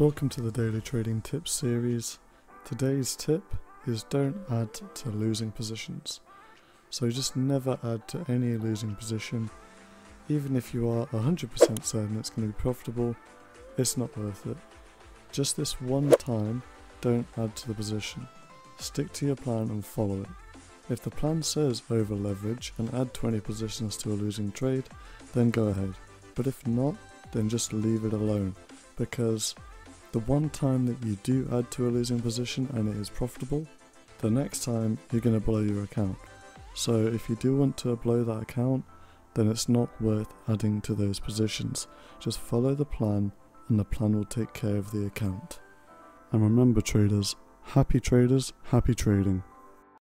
Welcome to the Daily Trading Tips series. Today's tip is don't add to losing positions. So just never add to any losing position. Even if you are 100% certain it's going to be profitable, it's not worth it. Just this one time, don't add to the position. Stick to your plan and follow it. If the plan says over leverage and add 20 positions to a losing trade, then go ahead. But if not, then just leave it alone because the one time that you do add to a losing position and it is profitable, the next time you're going to blow your account. So if you do want to blow that account, then it's not worth adding to those positions. Just follow the plan and the plan will take care of the account. And remember traders, happy traders, happy trading.